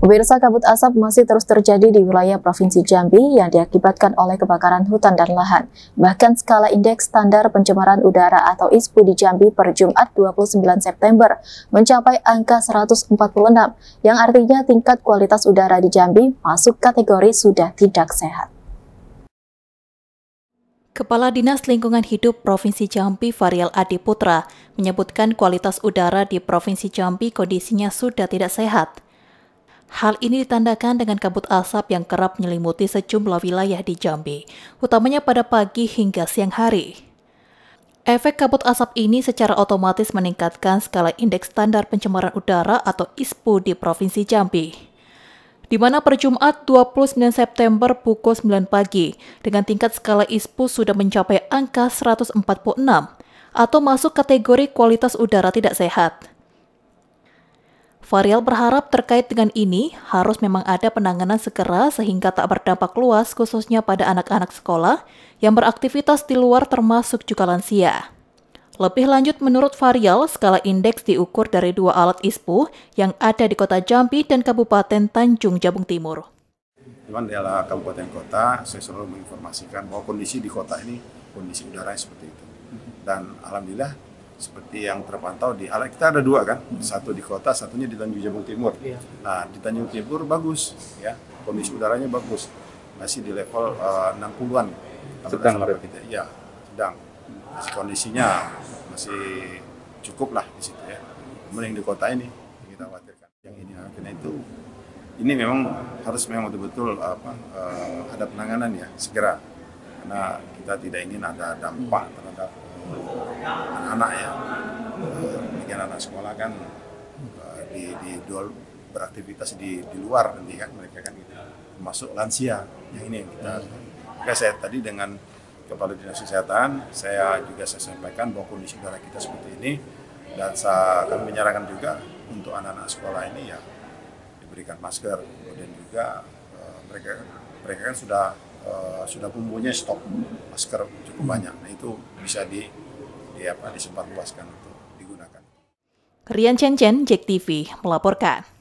Pemirsa kabut asap masih terus terjadi di wilayah Provinsi Jambi yang diakibatkan oleh kebakaran hutan dan lahan. Bahkan skala indeks standar pencemaran udara atau ISPU di Jambi per Jumat 29 September mencapai angka 146, yang artinya tingkat kualitas udara di Jambi masuk kategori sudah tidak sehat. Kepala Dinas Lingkungan Hidup Provinsi Jambi Varial Adi Putra menyebutkan kualitas udara di Provinsi Jambi kondisinya sudah tidak sehat. Hal ini ditandakan dengan kabut asap yang kerap menyelimuti sejumlah wilayah di Jambi, utamanya pada pagi hingga siang hari. Efek kabut asap ini secara otomatis meningkatkan skala indeks standar pencemaran udara atau ISPU di Provinsi Jambi. Di mana per Jumat 29 September pukul 9 pagi, dengan tingkat skala ISPU sudah mencapai angka 146, atau masuk kategori kualitas udara tidak sehat. Varial berharap terkait dengan ini harus memang ada penanganan segera sehingga tak berdampak luas khususnya pada anak-anak sekolah yang beraktivitas di luar termasuk juga lansia. Lebih lanjut menurut Varial, skala indeks diukur dari dua alat ISPU yang ada di kota Jambi dan Kabupaten Tanjung Jabung Timur. Cuman adalah kabupaten kota, saya selalu menginformasikan bahwa kondisi di kota ini kondisi udara seperti itu. Dan alhamdulillah seperti yang terpantau di alat kita ada dua kan? Satu di kota satunya di Tanjung Jabung Timur. Iya. nah di Tanjung Timur bagus ya. Kondisi udaranya bagus. Masih di level uh, 60-an sedang kita ya sedang. Masih kondisinya masih cukup lah di situ ya. Kemudian di kota ini kita khawatirkan yang ini. Akhirnya itu ini memang harus memang betul-betul apa uh, ada penanganan ya segera. Karena kita tidak ingin ada dampak terhadap anak-anak ya. Demikian anak sekolah kan eh, di, di dual beraktivitas di, di luar nanti kan mereka kan gitu. Termasuk lansia yang ini yang kita maka saya tadi dengan kepala dinas kesehatan saya juga saya sampaikan bahwa kondisi udara kita seperti ini dan saya kami menyarankan juga untuk anak-anak sekolah ini ya diberikan masker kemudian juga uh, mereka mereka kan sudah uh, sudah punya stok masker cukup banyak. Nah itu bisa di di apa disempat luaskan untuk digunakan. Rian Chen, Jek TV melaporkan.